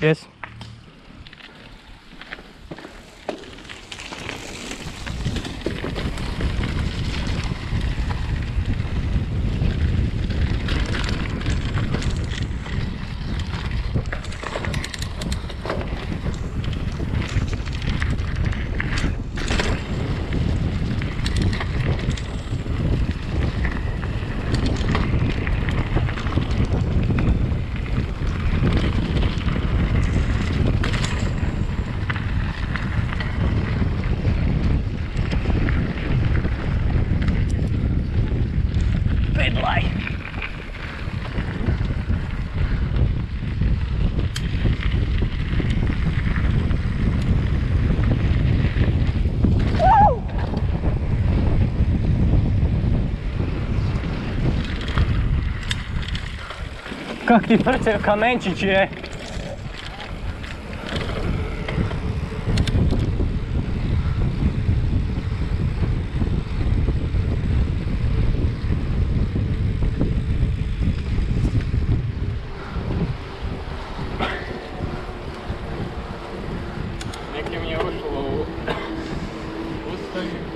Yes. Kak ti prce kamenčić je?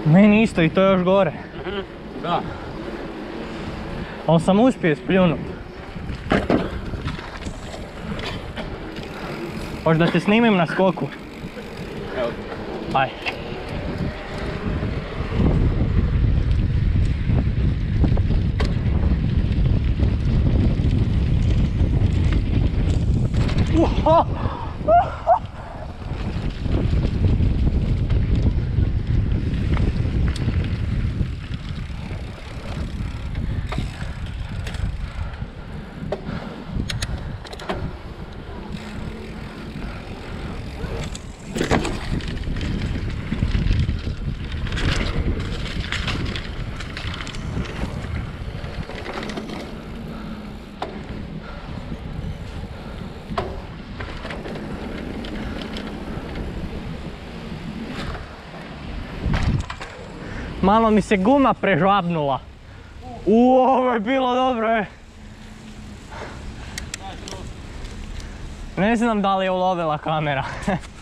Meni isto i to je još gore. Da. Ali sam uspio spljunut. Hoće da te snimim na skoku? Evo. Aj. Uho! Malo mi se guma prežvabnula. U, ovo je bilo dobro, e. Ne znam da li je ulovila kamera.